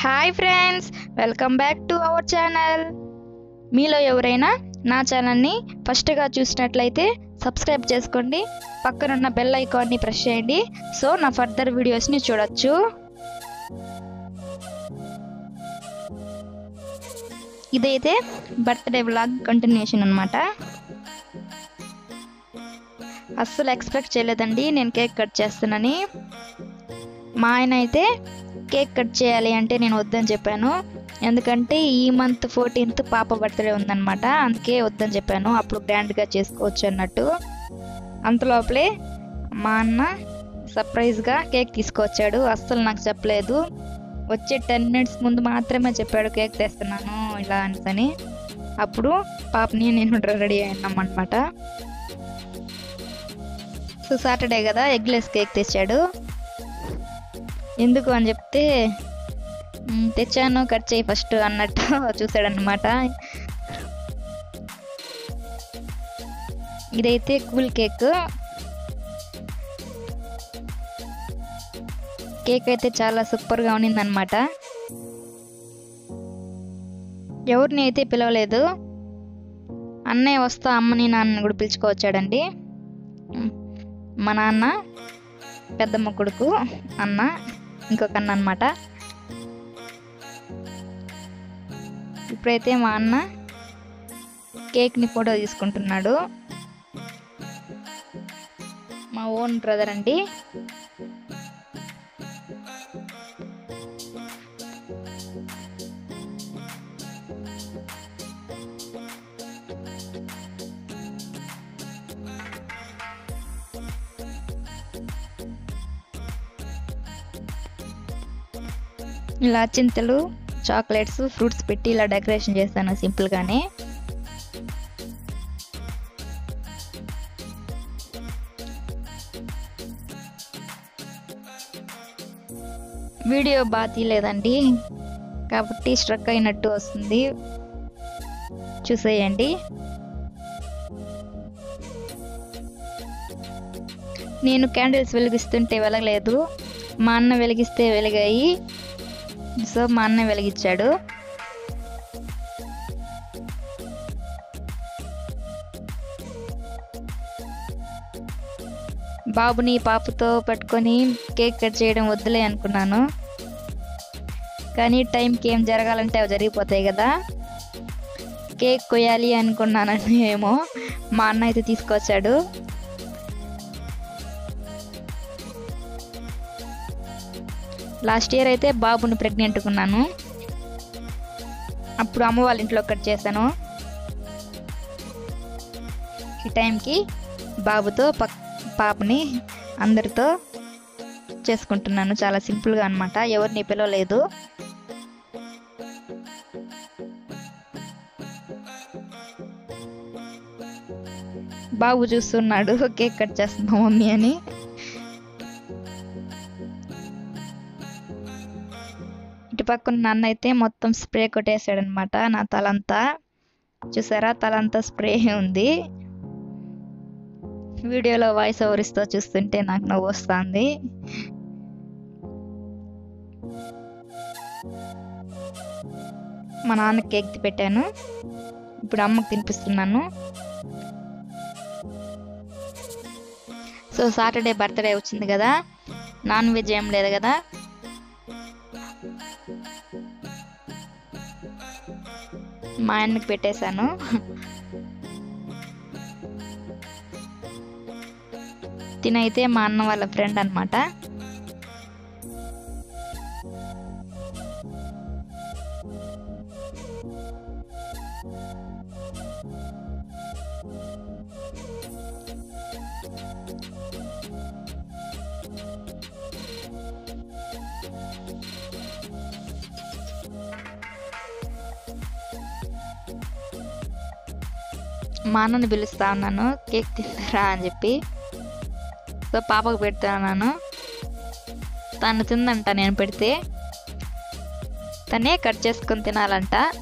Hi friends welcome back to our channel. మీలో ఎవరైనా నా ఛానల్ని ఫస్ట్గా చూసినట్లయితే సబ్స్క్రైబ్ చేసుకోండి పక్కనున్న బెల్ ఐకాన్ని ప్రెస్ చేయండి సో నా ఫర్దర్ వీడియోస్ని చూడొచ్చు. ఇదైతే బర్త్డే వ్లాగ్ కంటిన్యూషన్ అనమాట అస్సలు ఎక్స్పెక్ట్ చేయలేదండి నేను కేక్ కట్ చేస్తానని మా ఆయన అయితే కేక్ కట్ చేయాలి అంటే నేను వద్దని చెప్పాను. ఎందుకంటే ఈ మంత్ ఫోర్టీన్త్ పాప బర్త్డే ఉందన్నమాట. అందుకే వద్దని చెప్పాను. అప్పుడు గ్రాండ్గా చేసుకోవచ్చు అన్నట్టు. అంతలోపలే మా అన్న సర్ప్రైజ్గా కేక్ తీసుకొచ్చాడు. అస్సలు నాకు చెప్పలేదు. వచ్చే టెన్ మినిట్స్ ముందు మాత్రమే చెప్పాడు కేక్ తెస్తున్నాను ఇలా అని అప్పుడు పాపని నేను రెడీ అయినాం అనమాట సో సాటర్డే కదా ఎగ్లెస్ కేక్ తెచ్చాడు. ఎందుకు అని చెప్తే తెచ్చాను కట్ చేయి ఫస్ట్ అన్నట్టు చూసాడనమాట ఇదైతే కూల్ కేక్. కేక్ అయితే చాలా సూపర్గా ఉన్నిందనమాట ఎవరిని అయితే పిలవలేదు అన్నయ్య వస్తా అమ్మని నాన్న కూడా పిలుచుకోవచ్చాడండి. మా నాన్న పెద్దమ్మ కొడుకు అన్న. ఇంకొక అన్న అనమాట ఇప్పుడైతే మా అన్న కేక్ని ఫోటో తీసుకుంటున్నాడు. మా ఓన్ బ్రదర్ అండి. ఇలా చింతలు చాక్లెట్స్ ఫ్రూట్స్ పెట్టి ఇలా డెకరేషన్ చేస్తాను సింపుల్గానే. వీడియో బాగా తీయలేదండి. కాబట్టి స్ట్రక్ అయినట్టు వస్తుంది. చూసేయండి. నేను క్యాండిల్స్ వెలిగిస్తుంటే వెలగలేదు. మా అన్న వెలిగిస్తే వెలిగాయి. సో మా అన్న వెలిగించాడు. బాబుని పాపతో పట్టుకొని కేక్ కట్ చేయడం వద్దులే అనుకున్నాను. కానీ టైంకి ఏం జరగాలంటే అవి జరిగిపోతాయి కదా. కేక్ కొయ్యాలి అనుకున్నానని ఏమో మా అన్న అయితే తీసుకొచ్చాడు. లాస్ట్ ఇయర్ అయితే బాబుని ప్రెగ్నెంట్ ఉన్నాను. అప్పుడు అమ్మ వాళ్ళ ఇంట్లో కట్ చేశాను. ఈ టైంకి బాబుతో పక్ పాపని అందరితో చేసుకుంటున్నాను. చాలా సింపుల్గా అనమాట ఎవరిని పిలవలేదు. బాబు చూస్తున్నాడు. కేక్ కట్ చేస్తున్నా మమ్మీ అని. పక్కన నాన్న అయితే మొత్తం స్ప్రే కొట్టేశాడనమాట నా తలంతా. చూసారా? తలంతా స్ప్రే ఉంది. వీడియోలో వాయిస్ ఓవర్ ఇస్తూ చూస్తుంటే నాకు నవ్వు వస్తుంది. మా నాన్నకి కేక్ పెట్టాను. ఇప్పుడు అమ్మకి తినిపిస్తున్నాను. సో సాటర్డే బర్త్డే వచ్చింది కదా. నాన్ వెజ్ ఏం లేదు కదా. మా ఆయనకి పెట్టేశాను. తినైతే మా అన్న వాళ్ళ ఫ్రెండ్ అనమాట మా అన్నని పిలుస్తా ఉన్నాను కేక్ తిందరా అని చెప్పి. సో పాపకు పెడుతున్నాను తను తిందంట నేను పెడితే. తనే కట్ చేసుకొని తినాలంట.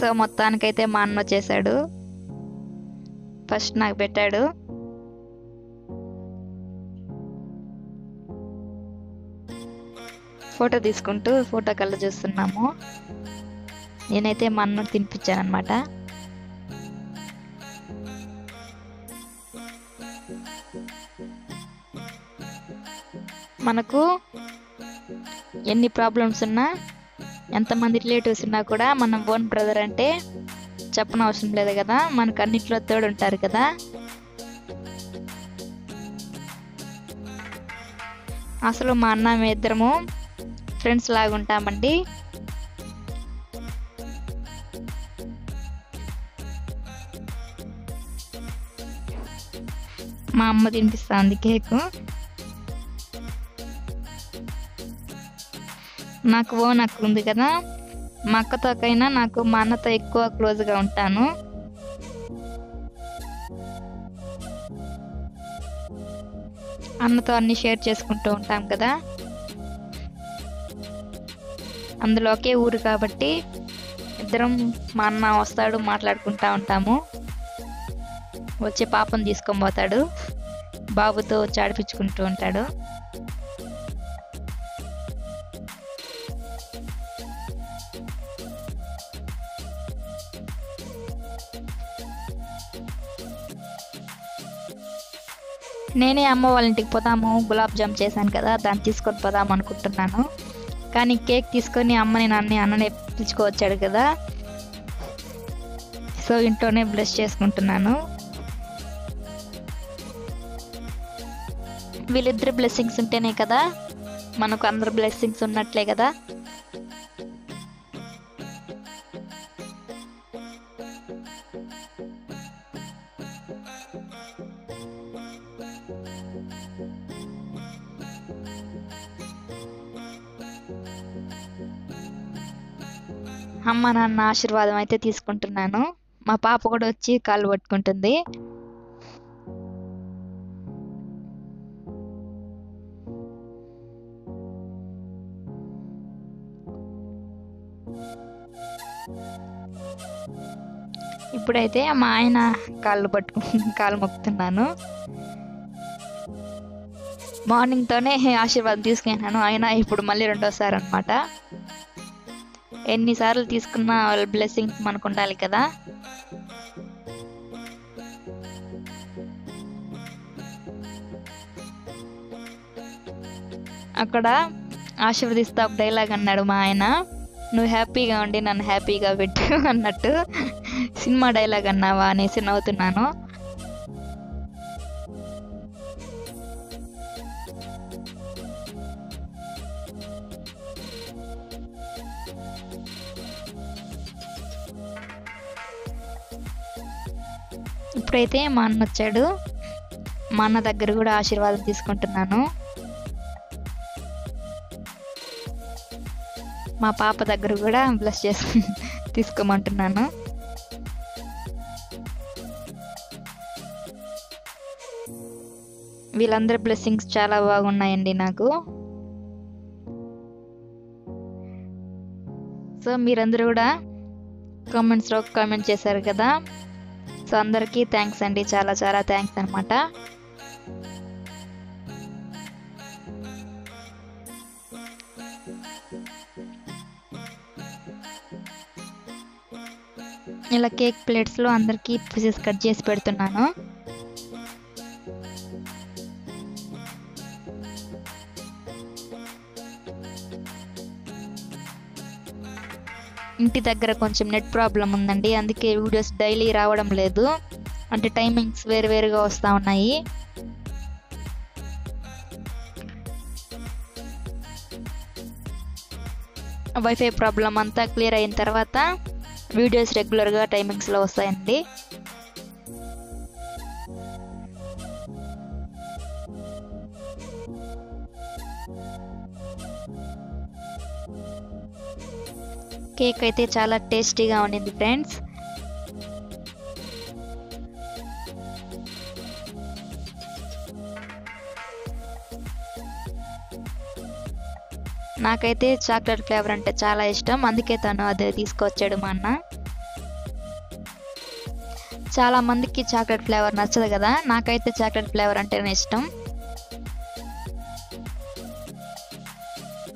సో మొత్తానికైతే మా అన్న వచ్చేసాడు. ఫస్ట్ నాకు పెట్టాడు. ఫోటో తీసుకుంటూ ఫోటో కళ్ళు చూస్తున్నాము. నేనైతే మా అన్న తినిపించాను అనమాట మనకు ఎన్ని ప్రాబ్లమ్స్ ఉన్నా ఎంతమంది రిలేటివ్స్ ఉన్నా కూడా మనం ఓన్ బ్రదర్ అంటే చెప్పనవసరం లేదు కదా. మనకు అన్నింటిలో తోడు ఉంటారు కదా. అసలు మా అన్న మీ ఇద్దరము ఫ్రెండ్స్ లాగా మా అమ్మ తినిపిస్తుంది కేకు. నాకు ఓన్ అక్క ఉంది కదా మా అక్కతోకైనా నాకు మా అన్నతో ఎక్కువ క్లోజ్గా ఉంటాను. అన్నతో అన్ని షేర్ చేసుకుంటూ ఉంటాం కదా. అందులో ఒకే ఊరు కాబట్టి ఇద్దరం మా అన్న వస్తాడు మాట్లాడుకుంటా ఉంటాము. వచ్చే పాపను తీసుకొని పోతాడు. బాబుతో చాడిపించుకుంటూ ఉంటాడు. నేనే అమ్మ వాళ్ళ ఇంటికి పోదాము గులాబ్ జామ్ చేశాను కదా దాన్ని తీసుకొని పోదాం అనుకుంటున్నాను. కానీ కేక్ తీసుకొని అమ్మని నాన్న అన్ననే పిలుచుకోవచ్చాడు కదా. సో ఇంట్లోనే బ్లెస్ చేసుకుంటున్నాను. వీళ్ళిద్దరు బ్లెస్సింగ్స్ ఉంటేనే కదా మనకు అందరు బ్లెస్సింగ్స్ ఉన్నట్లే కదా? అమ్మ నాన్న ఆశీర్వాదం అయితే తీసుకుంటున్నాను. మా పాప కూడా వచ్చి కాళ్ళు పట్టుకుంటుంది. ఇప్పుడైతే మా ఆయన కాళ్ళు పట్టుకు కాళ్ళు మొక్కుతున్నాను. మార్నింగ్తోనే ఆశీర్వాదం తీసుకున్నాను ఆయన ఇప్పుడు మళ్ళీ రెండోసారి అనమాట ఎన్నిసార్లు తీసుకున్న వాళ్ళ బ్లెస్సింగ్స్ మనకు ఉండాలి కదా. అక్కడ ఆశీర్వదిస్తా ఒక డైలాగ్ అన్నాడు మా ఆయన. నువ్వు హ్యాపీగా ఉండి నన్ను హ్యాపీగా పెట్టు అన్నట్టు. సినిమా డైలాగ్ అన్నావా అనేసి నవ్వుతున్నాను. ఇప్పుడైతే మా అన్న వచ్చాడు. మా అన్న దగ్గర కూడా ఆశీర్వాదం తీసుకుంటున్నాను. మా పాప దగ్గర కూడా బ్లస్ చేసి తీసుకోమంటున్నాను. వీళ్ళందరి బ్లెస్సింగ్స్ చాలా బాగున్నాయండి నాకు. సో మీరందరూ కూడా కామెంట్స్లో కామెంట్ చేశారు కదా. సో అందరికీ థ్యాంక్స్ అండి. చాలా చాలా థ్యాంక్స్ అనమాట ఇలా కేక్ ప్లేట్స్లో అందరికీ పీసెస్ కట్ చేసి పెడుతున్నాను. ఇంటి దగ్గర కొంచెం నెట్ ప్రాబ్లం ఉందండి. అందుకే వీడియోస్ డైలీ రావడం లేదు. అంటే టైమింగ్స్ వేరు వేరుగా వస్తూ ఉన్నాయి. వైఫై ప్రాబ్లం అంతా క్లియర్ అయిన తర్వాత వీడియోస్ రెగ్యులర్గా టైమింగ్స్లో వస్తాయండి. కేక్ అయితే చాలా టేస్టీగా ఉండింది ఫ్రెండ్స్. నాకైతే చాక్లెట్ ఫ్లేవర్ అంటే చాలా ఇష్టం. అందుకే తను అదే తీసుకొచ్చాడు మా అన్న. చాలా మందికి చాక్లెట్ ఫ్లేవర్ నచ్చదు కదా. నాకైతే చాక్లెట్ ఫ్లేవర్ అంటేనే ఇష్టం.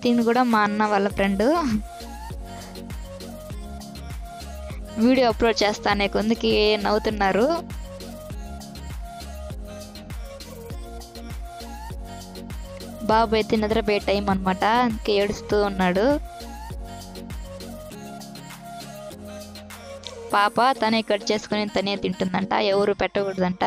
దీన్ని కూడా మా అన్న వాళ్ళ ఫ్రెండ్. వీడియో అప్లోడ్ చేస్తానే కొందుకి నవ్వుతున్నారు. బాబు అయితే నిద్రపోయే టైం అనమాట అందుకే ఏడుస్తూ ఉన్నాడు. పాప తనే కట్ చేసుకుని తనే తింటుందంట ఎవరు పెట్టకూడదంట.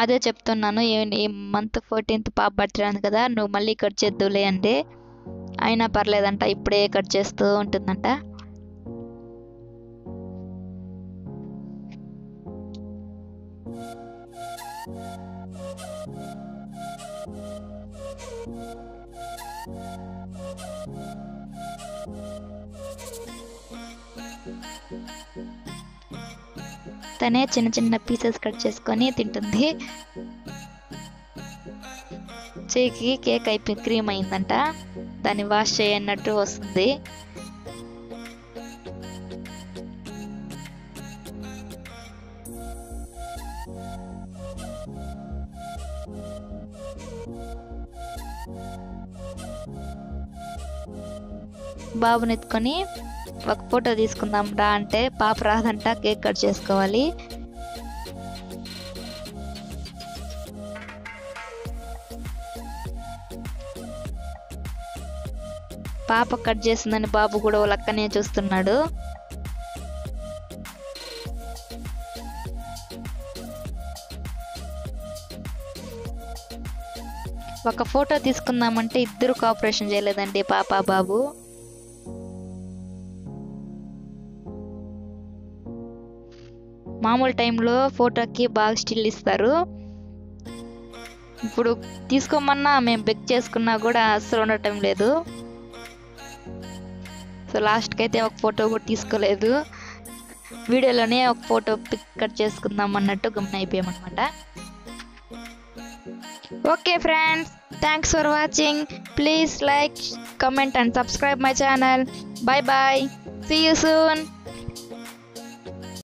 అదే చెప్తున్నాను ఏ మంత్ ఫోర్టీన్త్ పాప బర్త్డే ఉంది కదా నువ్వు మళ్ళీ కట్ చేద్దులే అంటే అయినా పర్లేదంట ఇప్పుడే కట్ చేస్తూ ఉంటుందంట. తనే చిన్న చిన్న పీసెస్ కట్ చేసుకొని తింటుంది. చేయికి కేక్ అయిపోయి క్రీమ్ అయిందంట. దాన్ని వాష్ చేయన్నట్టు వస్తుంది. బాబుని ఎత్తుకొని ఒక ఫోటో తీసుకుందాం రా అంటే పాప రాదంట కేక్ కట్ చేసుకోవాలి. పాప కట్ చేసిందని బాబు కూడా లక్కనే చూస్తున్నాడు. ఒక ఫోటో తీసుకుందామంటే ఇద్దరు కోఆపరేషన్ చేయలేదండి పాప బాబు. మామూలు టైంలో ఫోటోకి బాగా స్టిల్ ఇస్తారు. ఇప్పుడు తీసుకోమన్నా మేము బెక్ చేసుకున్నా కూడా అస్సలు ఉండటం లేదు. సో లాస్ట్కి అయితే ఒక ఫోటో కూడా తీసుకోలేదు. వీడియోలోనే ఒక ఫోటో పిక్ కట్ చేసుకుందాం అన్నట్టు గమనం అయిపోయామన్నమాట. Okay friends thanks for watching. Please like comment and subscribe my channel. Bye bye see you soon